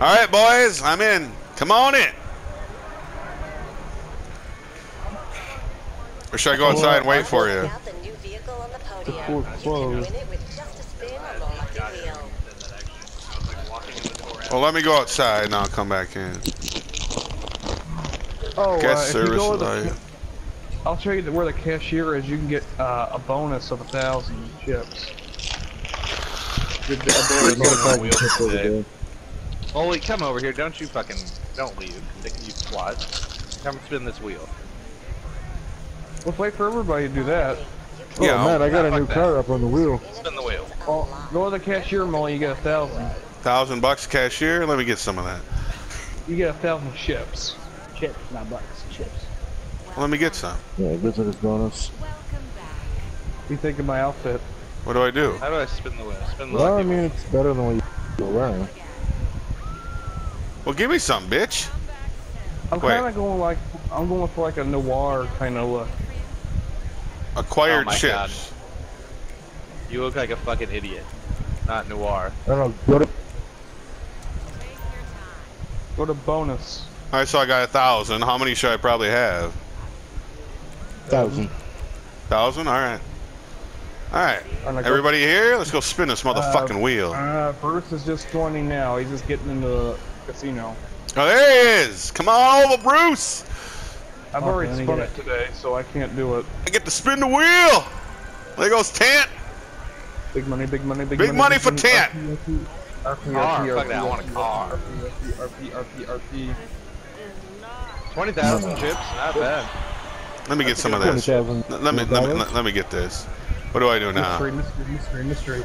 All right, boys, I'm in. Come on in. Or should I go outside and wait for you? The new vehicle on the podium. poor clothes. win it with just a spin on the lucky wheel. Well, let me go outside and I'll come back in. Oh, uh, Guest if you service go to the. I'll show you where the cashier is. You can get uh, a bonus of a thousand chips. Get a bonus Get a on fucking wheels tip over today. there. Oli, come over here. Don't you fucking don't leave. You twat. Come spin this wheel. Let's wait for everybody to do that. Oh Yeah, man, I got a fuck new that. car up on the wheel. Spin the wheel. Oh, go to the cashier, Moley. You get a thousand. Thousand bucks cashier. Let me get some of that. You get a thousand chips. Chips, not bucks, chips. Let me get some. Yeah, business bonus. You think of my outfit? What do I do? How do I spin the wheel? Spin the Well, I mean, it's better than what you're wearing. Well, give me some, bitch. I'm kind of going like I'm going for like a noir kind of look. Acquired Oh my chips. You look like a fucking idiot. Not noir. I don't know. Go to Go to bonus. All right, so I got a thousand. How many should I probably have? thousand. Thousand. All right. All right. And I go- Everybody here? Let's go spin this motherfucking wheel. Uh, Bruce is just joining now. He's just getting into the casino. Oh, there he is. Come on over, Bruce. I've Okay, already spun get it today, so I can't do it. I get to spin the wheel. There goes Tent. Big money, big money, big, Big money for Tent. RP, RP, Car, RP, fuck that, I RP, want a car. RP, RP, RP, RP. Twenty thousand chips. Not bad. Let me get some of Twenty this. thousand. Let me, let me let me get this. What do I do now? Mystery, mystery, mystery, mystery.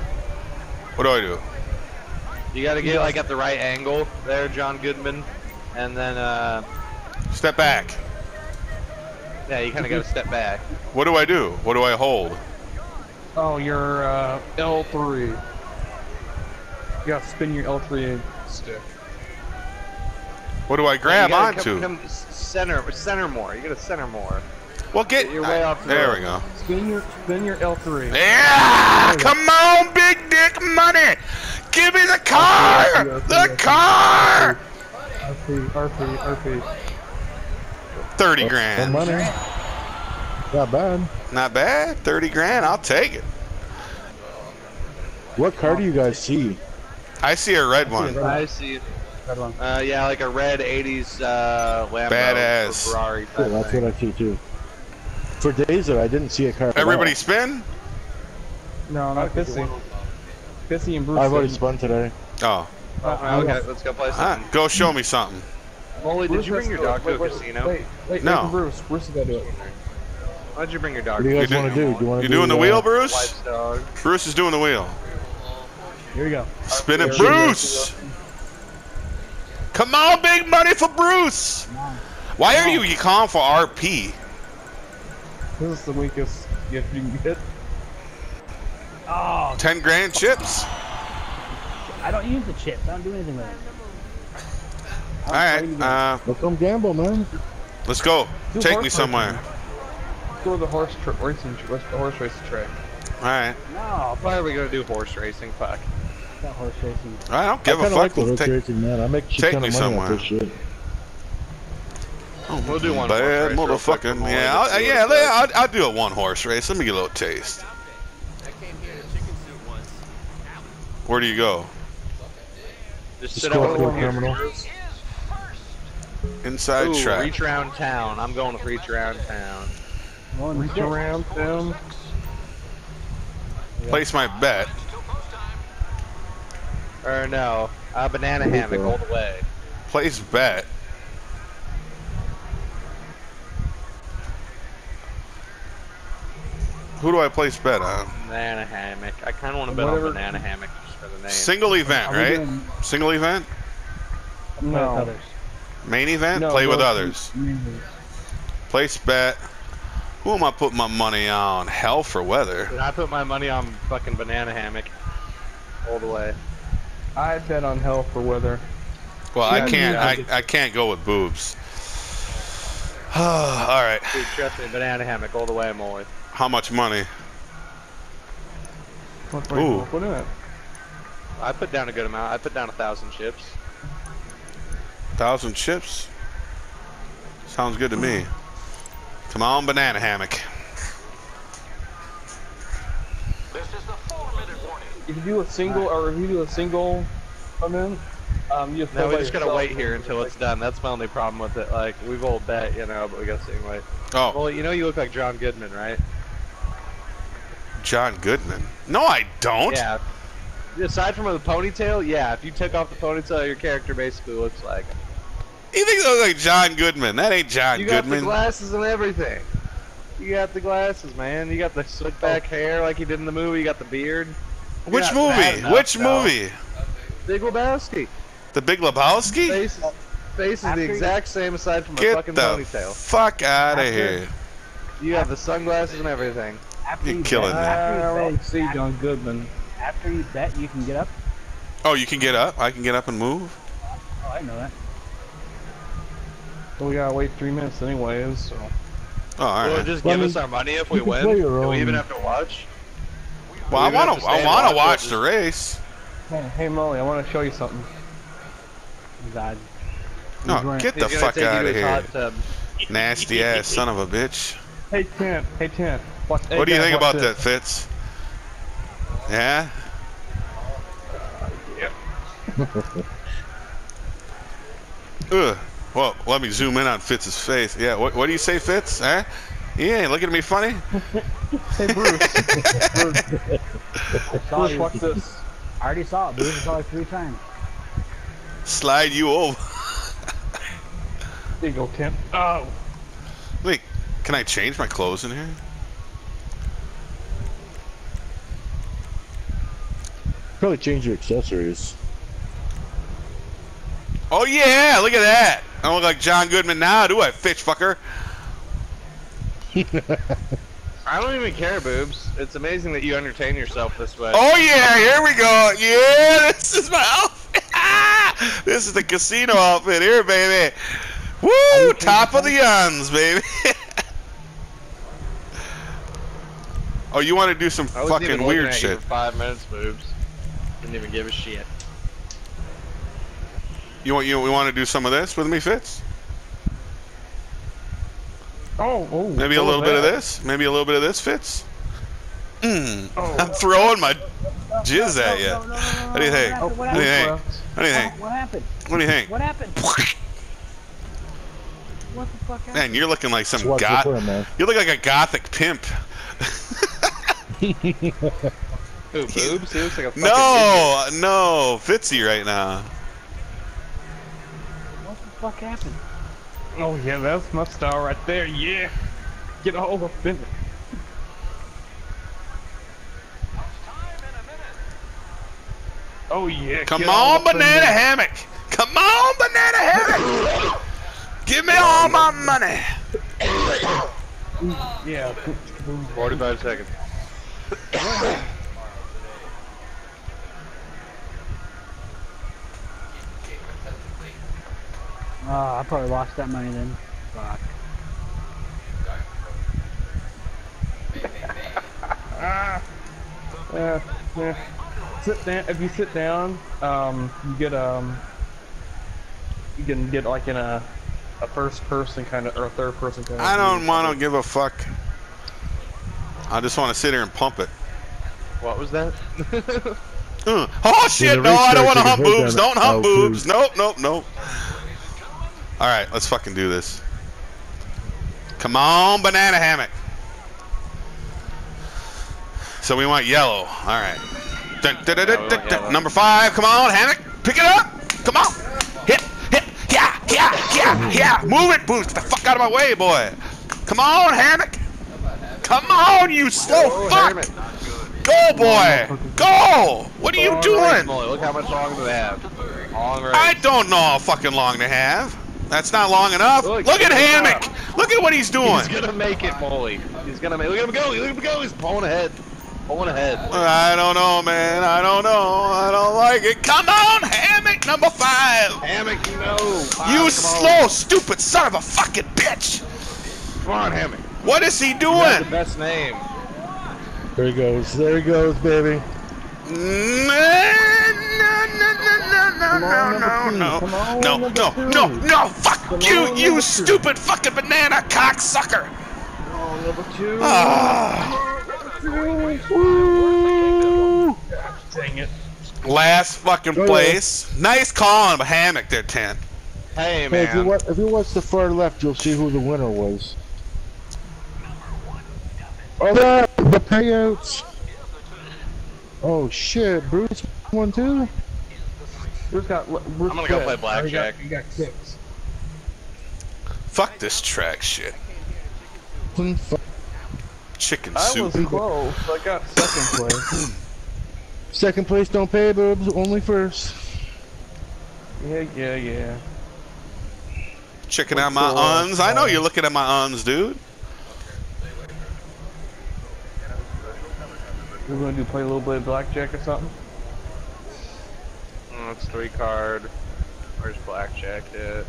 What do I do? You gotta get like at the right angle there, John Goodman, and then uh, Step back. yeah, you kind of gotta step back. What do I do? What do I hold? Oh, your uh, L3. You gotta spin your L3 stick. What do I grab you onto? Come, come center, center more. You gotta center more. Well, get. You're way off the there road. we go. Spin your, spin your L3. Yeah! Come on, big dick money! Give me the car! The car! RP, RP, RP. 30 Some grand. money. Not bad. Not bad. 30 grand. I'll take it. What car do you guys see? I see a red one. I see. Red one. Uh, yeah, like a red '80s uh, Lambo Badass. or Ferrari. Yeah, type that's thing. what I see too. For days there, I didn't see a car. Everybody spin? No, not Pissy. Pissy and Bruce. I've already spun today. Oh. Oh, okay, let's go play something. go show me something. Moley, did Bruce you bring your to do it. dog to a Wait, wait, casino? Wait, wait, No. wait Bruce. Bruce is gonna do it. Why'd you bring your dog? What do you guys want to do? Do you want You to doing the uh, wheel, Bruce? wife's? Bruce is doing the wheel. Here we go. Spin it, Bruce! Come on, big money for Bruce! Why are you you calling for RP? This is the weakest gift you can get. Oh, 10 grand chips? I don't use the chips. I don't do anything with it. Alright, uh, Well, come gamble, man. let's go. Do Take horse me racing. somewhere. Go to the horse tra- racing, tra- the horse racing track. Alright. No, Why are we gonna do horse racing? Fuck. not horse racing. I don't give a kind of fuck. like the We'll horse take- racing, man. I make a shit take ton me of money somewhere. off this shit. We'll do one. horse race real motherfucking. Yeah, I'll, yeah, it. yeah, I'll, I'll do a one horse race. Let me get a little taste. Where do you go? Just Just sit go out up to the the terminal. Inside Ooh, track. reach around town. I'm going with reach around town. One Reach six. around them. Place my bet. Or no, uh, banana There you hammock all the way. Place bet. Who do I place bet on? Banana hammock. I kind of want to bet on Whatever. banana hammock just for the name. Single event, Are right? doing- Single event? No. Main event? No, Play with others. Place bet. Who am I putting my money on? Hell for weather. And I put my money on fucking banana hammock all the way. I bet on hell for weather. Well, I can't. yeah. I, I can't go with boobs. All right. Dude, trust me, banana hammock all the way, Moley. How much money? What Ooh. Put in it. I put down a good amount. I put down a thousand chips. Thousand chips. Sounds good to me. Come on, banana hammock. If you do a single, or if you do a single, come in, um, you just No, we just gotta wait here until it's done. That's my only problem with it. Like, we've all bet, you know, but we gotta sit and wait. Oh, Well, you know you look like John Goodman, right? John Goodman. No, I don't. Yeah. Aside from the ponytail, yeah, if you took off the ponytail, your character basically looks like him. You think I look like John Goodman? That ain't John You got the glasses and everything. You got the glasses, man. You got the slick back oh. hair like he did in the movie. You got the beard. You're Which movie? enough, Which though. movie? Big Lebowski. The Big Lebowski? Face, face is the After you- exact same aside from a Get fucking the ponytail. fuck out of here. You have the sunglasses and everything. After You're killing bet, me. I don't bet, see John Goodman. After you bet, you can get up. Oh, you can get up? I can get up and move? Oh, I know that. So we gotta wait three minutes anyways. So. Oh, all Will it right. just Well, give I us our money if we win? Do we even have to watch? Well, I wanna, to I want watch to watch it. the race. Hey, hey Moley, I want to show you something. God. Oh, no, get the fuck out of here, nasty ass son of a bitch. Hey Tent, hey Tent. Watch, hey, What do you guys, think about this. that, Fitz? Yeah. Ugh. Well, let me zoom in on Fitz's face. Yeah. What, what do you say, Fitz? Huh? He ain't looking at me funny. Hey Bruce. Bruce, Saw Bruce, watch this. I already saw it, dude. I saw it three times. Slide you over. There you go, Tent. Oh. Wait, can I change my clothes in here? Probably change your accessories. Oh yeah, look at that. I don't look like John Goodman now, do I, fitch fucker? I don't even care, boobs. It's amazing that you entertain yourself this way. Oh yeah, here we go. Yeah, this is my outfit. Ah, this is the casino outfit here, baby. Woo! Top of the yuns, baby. oh, you want to do some I wasn't even fucking looking weird at you shit? for five minutes, boobs. Didn't even give a shit. You want you we want to do some of this with me, Fitz? Oh, oh. Maybe a little was bit of this. Maybe a little bit of this, Fitz. Mm. Oh. I'm throwing my jizz at you. No, no, What do you think? What What happened? do you think? What do you think? What happened? What do you think? What happened? What the fuck happened? Man, you're looking like some Just goth. the film, man. You look like a gothic pimp. Who, boobs? He looks like a fucking No, no, Fitzy right now. What the fuck happened? Oh yeah, that's my style right there. Yeah. Get all up in it. Oh yeah. Come on, banana there. hammock. Come on, banana hammock. Give me all my money. Yeah. 45 seconds. Oh, I probably lost that money then. Fuck. Yeah, yeah. Sit down. If you sit down, um, you get um, you can get like in a a first person kind of or a third person kind of. I don't want to give a fuck. I just want to sit here and pump it. What was that? Uh, Oh shit! the No, I don't want to hump boobs. Don't hump Oh, boobs. please. Nope, nope, nope. All right, let's fucking do this. Come on, banana hammock. So we want yellow. All right. Dun, dun, dun, Yeah. Number five. Come on, hammock. Pick it up. Come on. Hit, hit. Yeah, yeah, yeah, yeah. Move it, boobs. Get the fuck out of my way, boy. Come on, hammock. Come on, you slow Oh, fuck. Go, boy! Go! What are you doing? Look how much longer they have. I don't know how fucking long to have. That's not long enough. Look, Look at Hammock. up. Look at what he's doing. He's gonna make it, Moley. He's gonna make. Look at him go. Look at him go. He's pulling ahead. Pulling ahead. I don't know, man. I don't know. I don't like it. Come on, Hammock number five. Hammock, no. You slow, On. stupid son of a fucking bitch. Come on, Hammock. What is he doing? have the best name. There he goes. There he goes, baby. Na, no, no, no, no, no, no, fuck Come you, on, you number two. stupid fucking banana cocksucker! Oh, number two. Ah, Dang it. last fucking Go place. Nice call on a hammock there, 10. Hey, Hey, if you, man. watch, if you watch the far left, you'll see who the winner was. Oh, the, the payouts. Oh shit, Bruce won too. Bruce got. Bruce I'm gonna go quit. play Oh, he got- blackjack. He got kicked. Fuck this track shit. Chicken I soup. was close. I got second place. Second place don't pay, boobs. Only first. yeah, yeah, yeah. Checking out my What's the- uns. I know you're looking at my uns, dude. We're gonna do play a little bit of blackjack or something. Oh, it's three card. Where's blackjack at?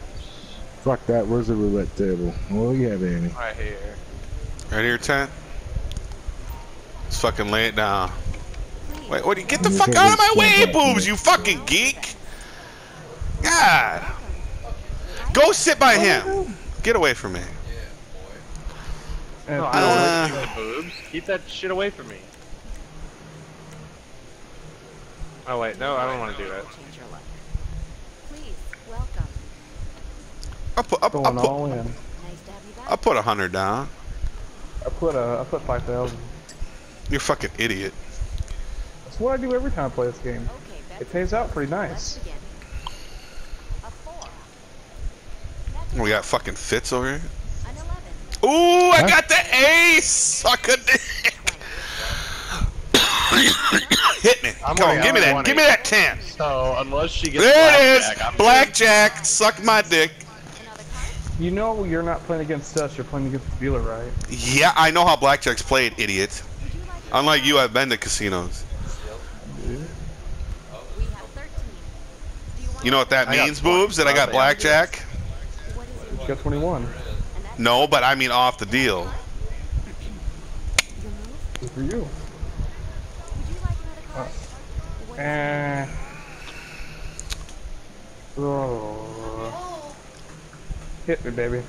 Fuck that. Where's the roulette table? Oh have, baby. Right here. Right here, 10. Let's fucking lay it down. Wait, what? do you Get the fuck out of my way, boobs, you fucking geek! God! Go sit by him. Get away from me. And No, I don't Uh, want to keep the boobs. Keep that shit away from me. Oh wait, no, I don't want to do that. Change your look. Please, welcome. I'll put, I'll, I'll put, all in. Nice to have you back. I'll put a hundred down. I put a. I put five thousand. You're a fucking idiot. That's what I do every time I play this game. Okay, It pays out pretty nice. begin. A four. We got fucking fits over here. An. Ooh, I got the ace! Suck a dick! Hit me. I'm Come on, give me that. 20. Give me that 10. So unless she gets There it blackjack, is. I'm Blackjack. Suck my dick. You know you're not playing against us. You're playing against the dealer, right? Yeah, I know how blackjack's played, idiot. Would you like a Unlike you, I've been to casinos. We have thirteen. Do you know what that means, boobs? That I got blackjack? You got 21. No, but I mean off the deal. Good for you. Would you like another card? What is Eh. Oh. Hit me, baby.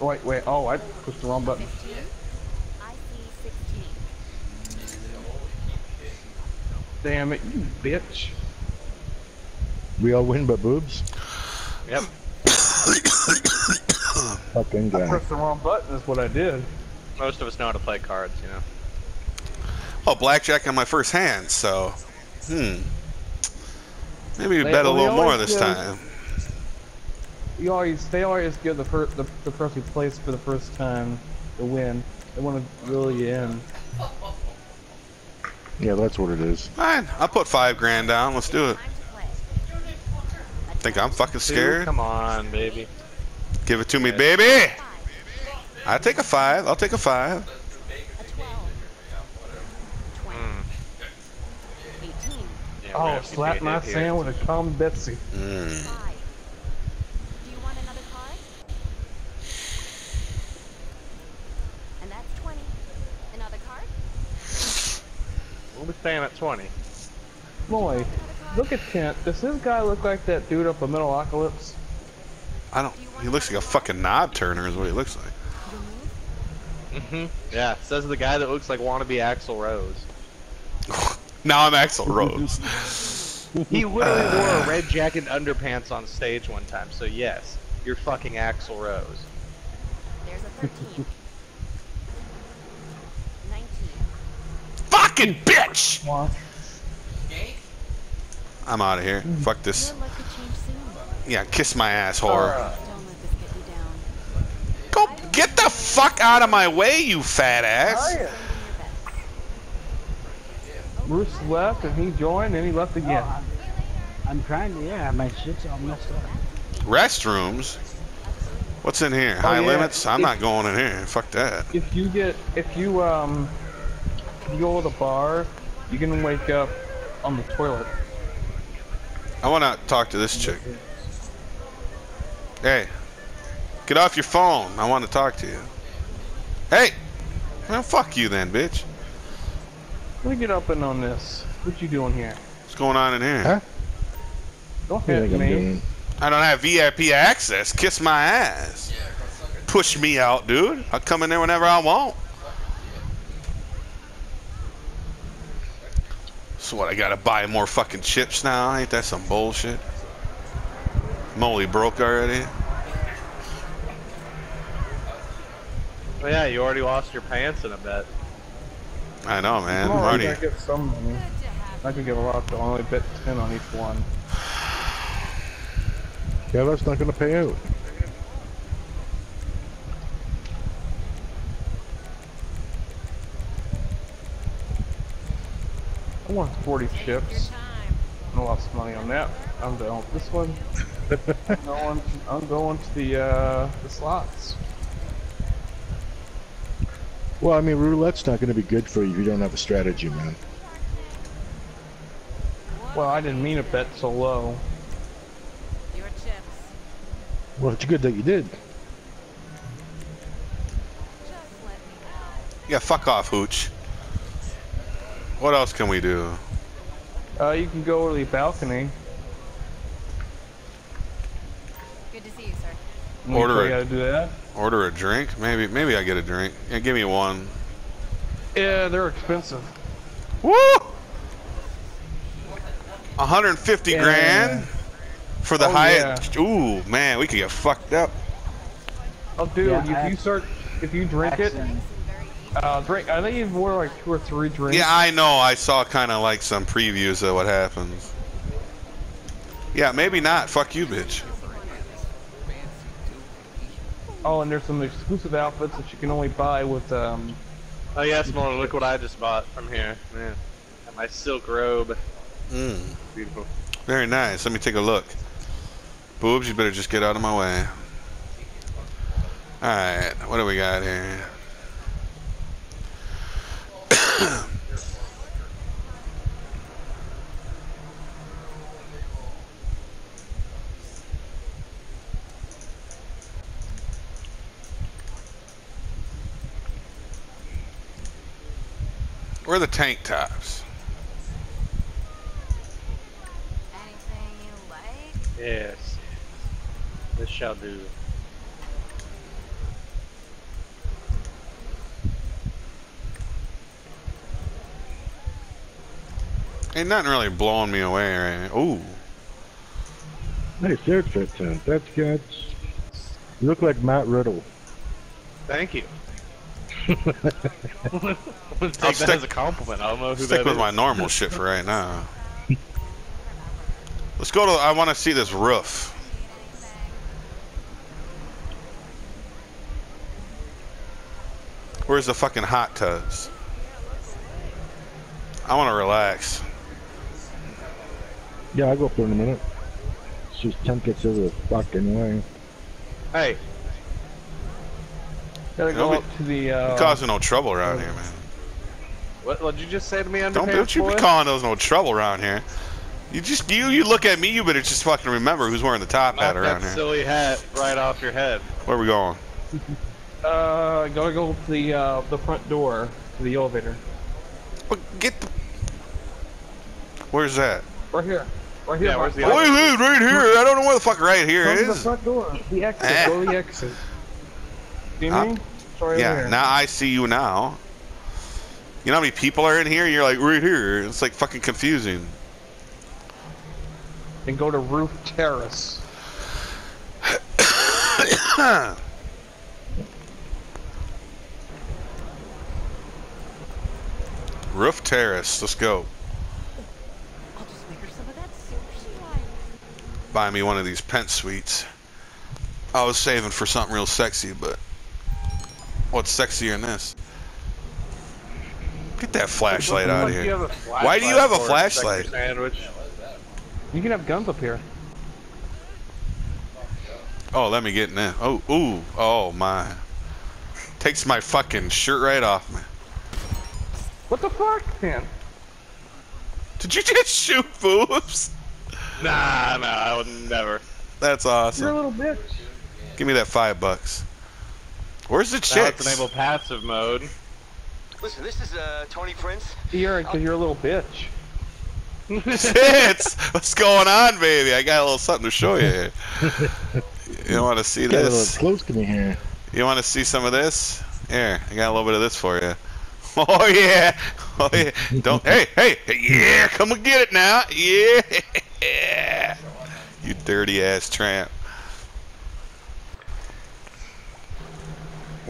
Oh, Wait, wait. Oh, I pushed the wrong button. fifteen? I see sixteen. Damn it, you bitch. We all win, but boobs. Yep. Fucking I guy. pressed the wrong button. Is what I did. Most of us know how to play cards, you know. Oh, blackjack on my first hand, so. Hmm. Maybe we They- bet a well, they little more this give- time. You always, they always give the first, the, the person who plays for the first time the win. They want to reel you in. Yeah, that's what it is. Fine, I'll put five grand down. Let's do it. Time. Think I'm fucking Dude, scared? come on, baby. Give it to me, baby! Five. I take a five. I'll take a five. A twelve. Twenty. Mm. Eighteen. Yeah, Oh, slap my hit here. sand with a calm Betsy. Mm. Do you want another card? And that's twenty. Another card? We'll be staying at 20. Boy, look at Kent. Does this guy look like that dude up a Metalocalypse? I don't. He looks like a fucking knob turner, is what he looks like. Mm-hmm. Yeah, says the guy that looks like wannabe Axl Rose. Now I'm Axl Rose. He literally wore a red jacket and underpants on stage one time, so yes, you're fucking Axl Rose. There's a thirteen. Nineteen. fucking bitch! What? I'm out of here. Hmm. Fuck this. Your luck could change soon. Yeah, kiss my ass, whore. Don't let this get you down. Go get the fuck out of my way, you fat ass. Spending your best. Bruce left and he joined and he left again. I'm trying to, yeah, my shit's all messed up. Restrooms? What's in here? High yeah. limits? I'm If- not going in here. Fuck that. If you get, if you um, if you go to the bar, you can wake up on the toilet. I want to talk to this chick. Hey, get off your phone. I want to talk to you. Hey, well, fuck you then, bitch. Let me get up and on this. What you doing here? What's going on in here? Huh? Don't You hit think I'm me. I don't have VIP access. Kiss my ass. Push me out, dude. I'll come in there whenever I want. So what? I gotta buy more fucking chips now? Ain't that some bullshit? Moley broke already. Oh, yeah, you already lost your pants in a bet. I know, man. Come on, Marty. I get some money. Good to have I could get a lot, though. I only bet 10 on each one. Yeah, that's not gonna pay out. I want 40 your chips. time. I lost money on that. I'm down with this one. I'm going, I'm going to the, uh, the slots. Well, I mean, roulette's not gonna be good for you if you don't have a strategy, man. Well, I didn't mean to bet so low. Your chips. Well, it's good that you did. Just let me know. Yeah, fuck off, Hooch. What else can we do? Uh, you can go to the balcony. Good to see you, sir. And Order You do that. Order a drink? Maybe maybe I get a drink. Yeah, give me one. Yeah, they're expensive. Woo! 150 Yeah. grand for the Oh, Hyatt. Ooh, man, we could get fucked up. Oh, dude, Yeah, if you ax- start, if you drink it, Accent. Very uh, drink. I think you've ordered like two or three drinks. Yeah, I know. I saw kind of like some previews of what happens. Yeah, maybe not. Fuck you, bitch. Oh, and there's some exclusive outfits that you can only buy with um. Oh, yes, Mona, look what I just bought from here. Man, got my silk robe. Mm, Beautiful. very nice. Let me take a look. Boobs, you better just get out of my way. Alright, what do we got here? Where are the tank tops? Anything you like? Yes. This shall do. Ain't nothing really blowing me away right now. Ooh. Nice outfit, Ted. That's good. You look like Matt Riddle. Thank you. I'm gonna take I'll that stick- as a compliment. I don't know who Stick that with is. my normal shit for right now. Let's go to. I want to see this roof. Where's the fucking hot tubs? I want to relax. Yeah, I'll go up there in a minute. It's just 10 gets out of the fucking way. Hey, Gotta go Nobody- up to the. You Uh, causing no trouble around here, man. what what did you just say to me, Underpants Don't, don't you boy? be calling those no trouble around here. You just you you look at me. You better just fucking remember who's wearing the top Knock hat around that here. silly hat right off your head. Where are we going? uh, gotta go to the uh, the front door to the elevator. Well, Get. The... Where's that? Right here. Right here. Yeah, where's the right- Wait, wait, right here. I don't know where the fuck right here Come to the front door. The exit. Eh. Go the exit. See Huh? me? Sorry, Yeah, here. now I see you now. You know how many people are in here? You're like right here. It's like fucking confusing. Then go to roof terrace. Roof terrace. Let's go. I'll just make her some of that soup she likes. Buy me one of these pent suites. I was saving for something real sexy, but what's sexier than this? Get that flashlight out of here. have Why do you have a flashlight? Sandwich. You can have guns up here. Oh, let me get in there. Oh, ooh, oh my. Takes my fucking shirt right off me. What the fuck, man? Did you just shoot boobs? Nah, nah, I would never. That's You're a awesome. little bitch. Give me that five bucks. Where's the Now it's chicks? enable passive mode. Listen, this is uh, Tony Prince. You're, cause you're a little bitch. Fitz, what's going on, baby? I got a little something to show you. here. You want to see this? Get a little this? close to me here. You want to see some of this? Here, I got a little bit of this for you. Oh yeah, oh yeah. Don't. hey, hey, yeah. Come and get it now. Yeah. You dirty ass tramp.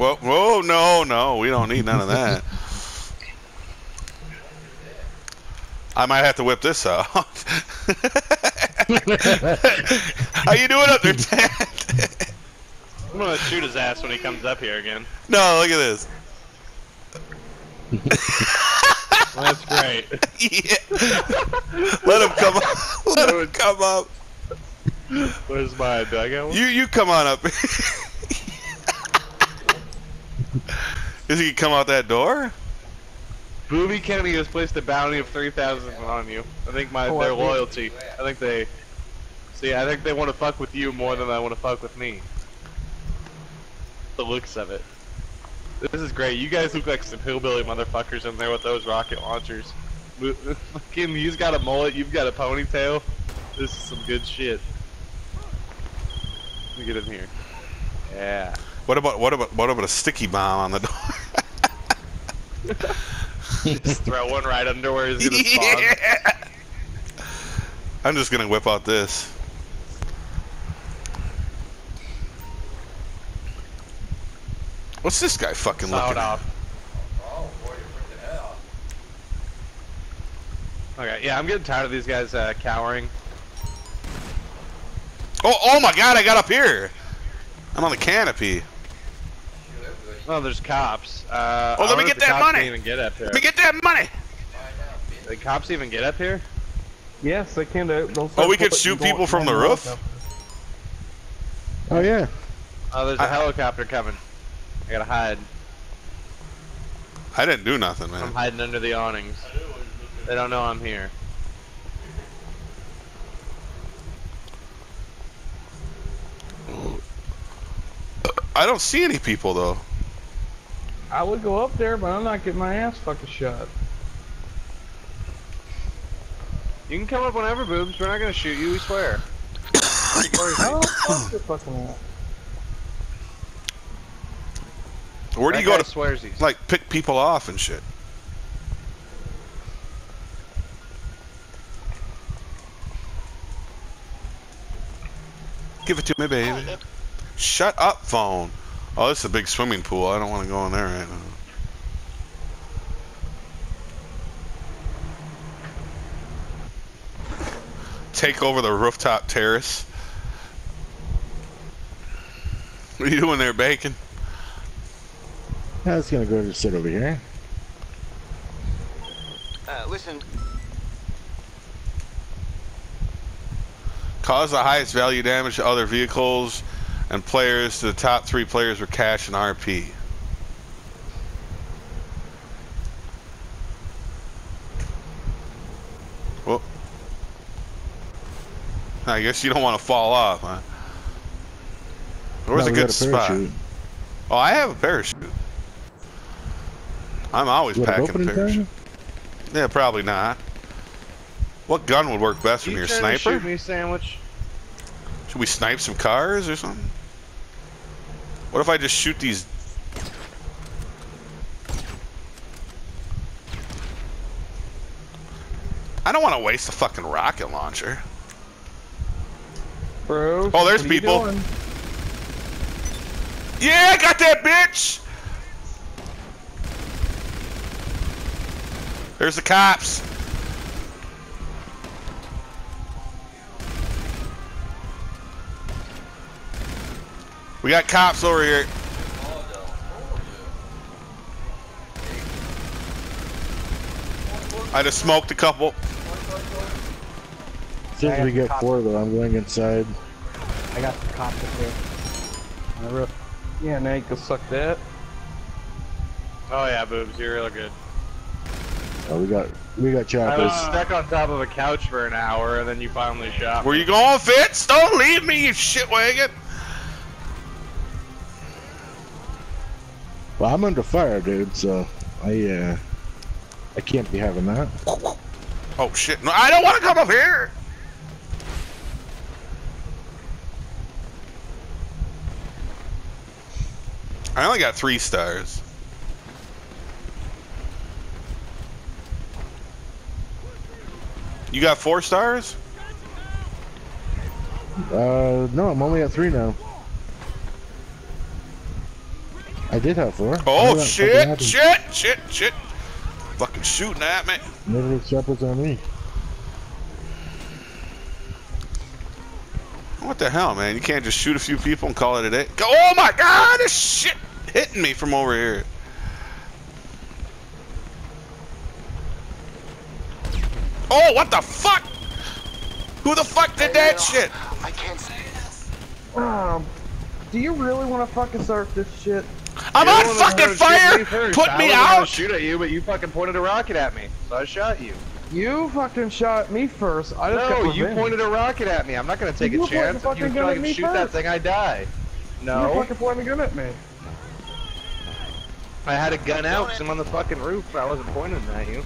Whoa, whoa, no, no, we don't need none of that. I might have to whip this out. How you doing up there, Ted? I'm gonna shoot his ass when he comes up here again. no, look at this. That's great. Yeah. Let him come up. Let him come up. Where's mine? Do I got one? You you come on up. Is he come out that door? Booby County has placed a bounty of 3000 on you. I think my Oh, their loyalty. I think they... See, I think they want to fuck with you more than I want to fuck with me. The looks of it. This is great. You guys look like some hillbilly motherfuckers in there with those rocket launchers. Mo- Fucking, he's got a mullet, you've got a ponytail. This is some good shit. Let me get in here. Yeah. What about what about what about a sticky bomb on the door? Just throw one right under where he's gonna spawn. yeah. I'm just gonna whip out this. What's this guy fucking Sound looking at? off. Okay, yeah, I'm getting tired of these guys uh, cowering. Oh, oh my god, I got up here. I'm on the canopy. Oh, there's cops. Uh, Oh, let me get that cops money. Can even get up here. Let me get that money. The cops even get up here? Yes, they can. They'll Oh, we could shoot people from the roof? Oh yeah. Oh, there's a I- helicopter coming. I gotta hide. I didn't do nothing, man. I'm hiding under the awnings. They don't know I'm here. I don't see any people though. I would go up there, but I'm not getting my ass fucking shot. You can come up whenever, boobs. We're not gonna shoot you. We swear. Oh, fuck your fucking ass. Where do That you go to swears he's. like pick people off and shit? Give it to me, baby. Oh, Shut up, phone. Oh, this is a big swimming pool. I don't want to go in there right now. Take over the rooftop terrace. What are you doing there, Bacon? I was gonna go to sit over here. Uh, listen, Cause the highest value damage to other vehicles and players. The top three players were cash and RP. Well, I guess you don't want to fall off, huh? Where's No, a good a spot? Oh, I have a parachute. I'm always You packing a for it, parachute. Yeah, probably not. What gun would work best from you your trying to sniper? shoot me, a sandwich? Should we snipe some cars or something? What if I just shoot these? I don't want to waste a fucking rocket launcher. Bro. Oh, there's what are you people. Yeah, I got that bitch! There's the cops. We got cops over here. I just smoked a couple. As soon as we get four though, I'm going inside. I got the cops up there on the roof. Yeah, now you can suck that. Oh yeah, boobs. You're real good. Oh, we got we got choppers. I was choppers. stuck on top of a couch for an hour, and then you finally shot. Where me. you going, Fitz? Don't leave me, you shitwagon. Well, I'm under fire, dude. So I uh I can't be having that. Oh shit! No, I don't want to come up here. I only got three stars. You got four stars? Uh, no, I'm only at three now. I did have four. Oh did that fucking shit! Shit! Shit! Shit! Fucking shooting at me. Never shepherds on me. What the hell, man? You can't just shoot a few people and call it a day. Go! Oh my god! This shit hitting me from over here. Oh, what the fuck? Who the fuck did that shit? I can't say this. Um, do you really want to fucking start this shit? I'm You're on the one that fucking started shooting fire! me first. Put I me wasn't gonna out! shoot at you, but you fucking pointed a rocket at me, so I shot you. You fucking shot me first. I just No, got you pointed a rocket at me. I'm not gonna take You a chance. If you fucking gun at fucking me shoot that thing, I die. No. You fucking pointing a gun at me. I had a gun out 'cause I'm on the fucking roof. I wasn't pointing at you.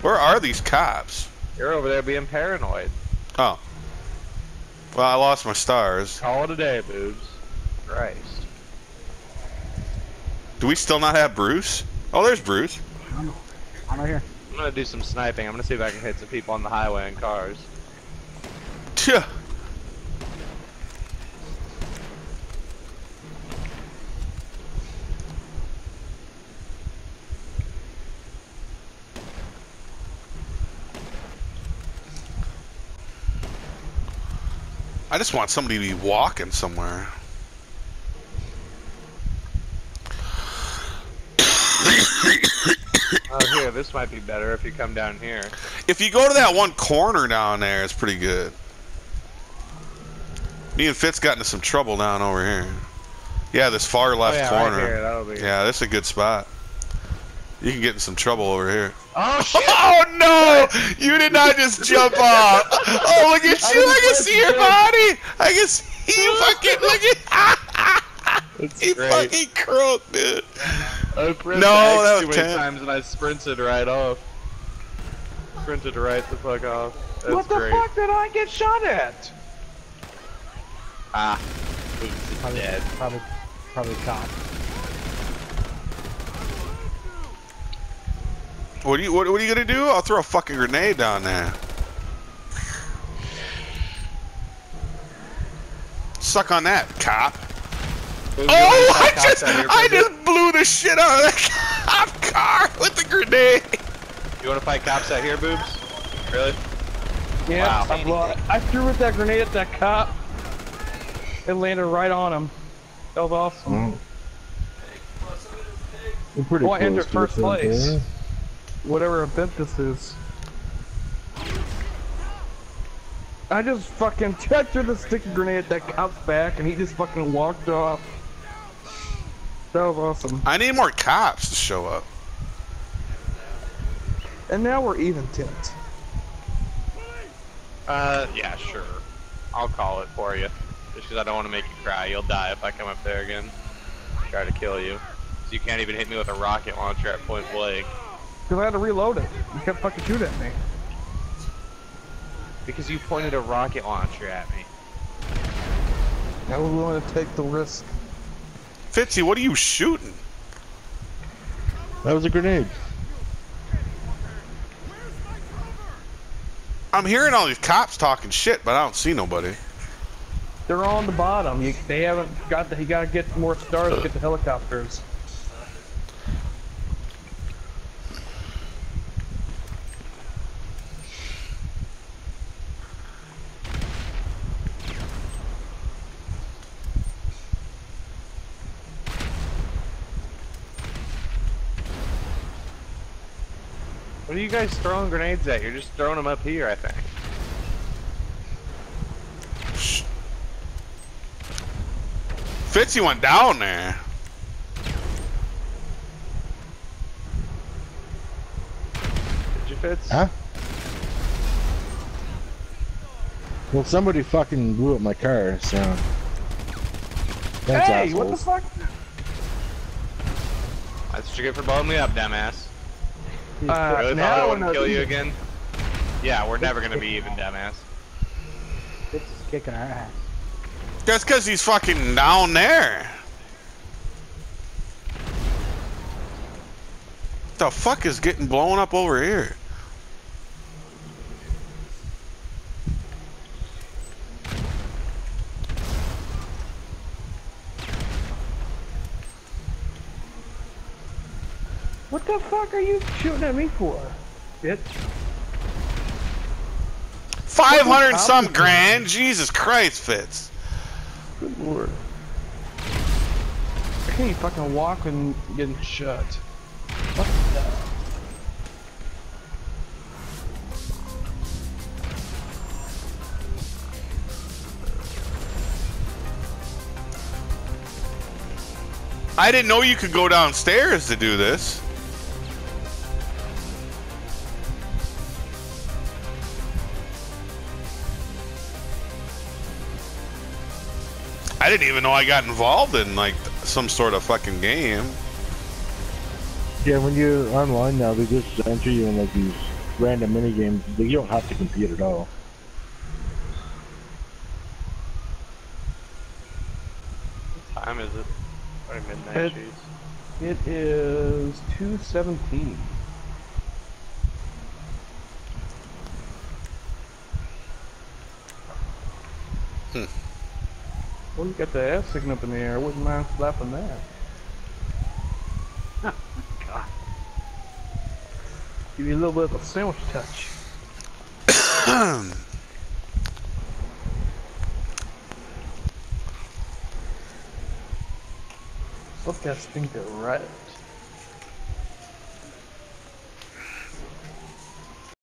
Where are these cops? You're over there being paranoid. Oh. Well, I lost my stars. Call it a day, boobs. Christ. Do we still not have Bruce? Oh, there's Bruce. I'm right here. I'm gonna do some sniping. I'm gonna see if I can hit some people on the highway in cars. Tch. I just want somebody to be walking somewhere. Oh, here, this might be better if you come down here. If you go to that one corner down there, it's pretty good. Me and Fitz got into some trouble down over here. Yeah, this far oh, left oh, yeah, corner. Right here, that'll be. Yeah, this is a good spot. You can get in some trouble over here. Oh shit! Oh no! You did not just jump off. Oh look at you! I can see your body. I can see you fucking look at. You great. fucking crook, dude. I pressed No, X that too was many 10. times and I sprinted right off. Sprinted right the fuck off. That's what the great. fuck did I get shot at? Ah. Boobs is Probably, dead. probably, probably cop. What are you? What, what are you gonna do? I'll throw a fucking grenade down there. Suck on that, cop. Boobs, Oh, I just, I just blew the shit out of that cop car with the grenade. You wanna fight cops out here, boobs? Really? Yeah, Wow. I, blew, I threw with that grenade at that cop. It landed right on him. That was awesome. Mm. We're pretty Oh, I close entered to first place. thing. Whatever event this is. I just fucking I threw the sticky grenade at that cop's back and he just fucking walked off. That was awesome. I need more cops to show up. And now we're even tipped. Uh, yeah, sure. I'll call it for you. Just because I don't want to make you cry. You'll die if I come up there again. Try to kill you. So you can't even hit me with a rocket launcher at point blank. Cause I had to reload it. You kept fucking shooting at me. Because you pointed a rocket launcher at me. I was willing to take the risk. Fitzy, what are you shooting? That was a grenade. I'm hearing all these cops talking shit, but I don't see nobody. They're on the bottom. You, they haven't got the. You gotta get more stars to get the helicopters. You guys throwing grenades at? You're just throwing them up here, I think. Shh. Fitzy went down there. Did you, Fitz? Huh? Well, somebody fucking blew up my car, so. Thanks, hey, what the fuck? That's what you get for blowing me up, dumbass. Uh, Really thought I now wouldn't when kill you again? Yeah, we're never gonna be even, dumbass. This is kicking our ass. That's because he's fucking down there. The fuck is getting blown up over here? The fuck are you shooting at me for? Bitch. 500 some grand? Jesus Christ, Fitz. Good lord. I can't even fucking walk and getting shot. What the? I didn't know you could go downstairs to do this. I didn't even know I got involved in like some sort of fucking game. Yeah, when you're online now, they just enter you in like these random mini games. You don't have to compete at all. What time is it? Probably midnight, It- jeez. It is 217. Hmm. Well, you got the ass sticking up in the air. I wouldn't mind slapping that. God. Give you a little bit of a sandwich touch. Look at stinker right.